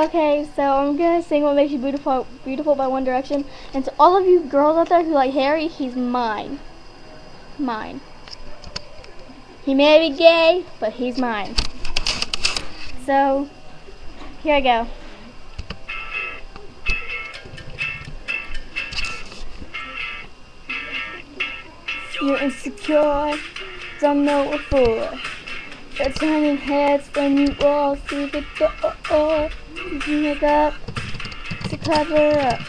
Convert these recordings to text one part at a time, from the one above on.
Okay, so I'm gonna sing "What Makes You Beautiful" "Beautiful" by One Direction, and to all of you girls out there who like Harry, he's mine, mine. He may be gay, but he's mine. So, here I go. You're insecure, don't know what for. You're turning heads when you walk through the door. You make up to cover up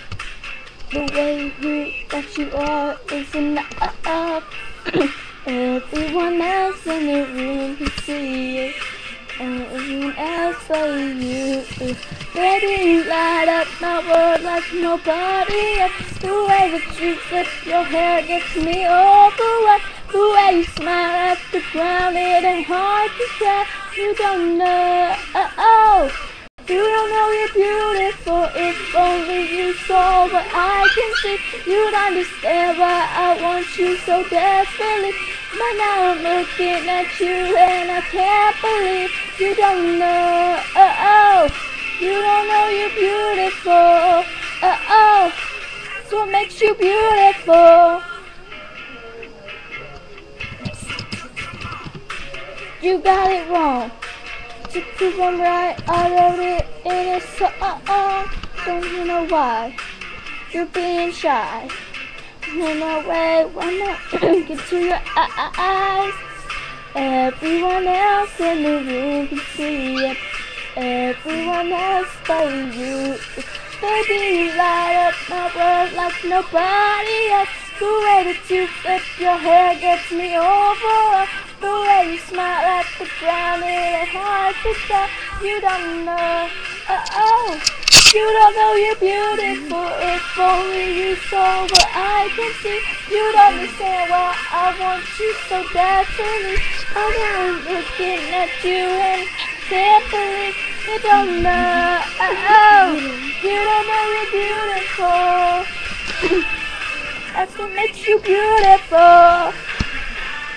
the way you, that you are is enough. Everyone else in the room can see. And everyone else but you. Baby, you light up my world like nobody else. The way that you flip your hair gets me overwhelmed. The way you smile at the ground, it ain't hard to tell. You don't know, oh, you don't know you're beautiful. If only you saw what I can see, you'd understand why I want you so desperately. But now I'm looking at you and I can't believe you don't know, Uh oh, you don't know you're beautiful, Uh oh, so what makes you beautiful? You got it wrong. To I'm right, I wrote it in a song. Don't you know why? You're being shy. No, no way, why not get to your eyes? Everyone else in the room can see it. Everyone else but you. Baby, you light up my world like nobody else. The way that you flip your hair gets me over. The way you smile at the ground, it hard to tell. You don't know, uh oh. You don't know you're beautiful. If only you saw what I can see, you'd understand why I want you so desperately. I'm looking at you and believe you don't know. Uh oh. You don't know you're beautiful. That's what makes you beautiful.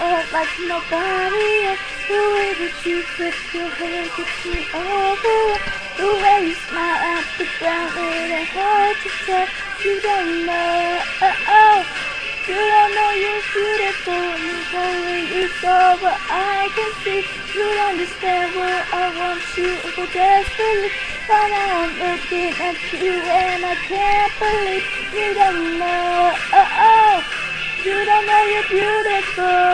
Oh, like nobody else. The way that you flip your hair gets me overwhelmed. The way you smile at the ground, it's hard to tell. You don't know, oh, oh. You don't know you're beautiful, if only you saw what I can see. You'd understand where I want you so desperately. But now I'm looking at you and I can't believe you don't know. Oh oh, you don't know you're beautiful.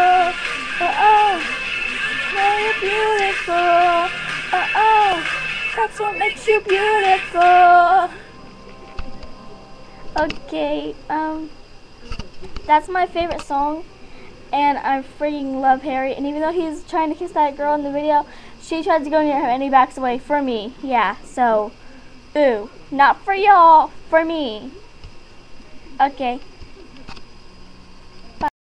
That's what makes you beautiful. Okay, um that's my favorite song and I freaking love Harry and even though he's trying to kiss that girl in the video she tries to go near him and he backs away for me yeah so ooh not for y'all for me okay